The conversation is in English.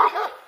Ah!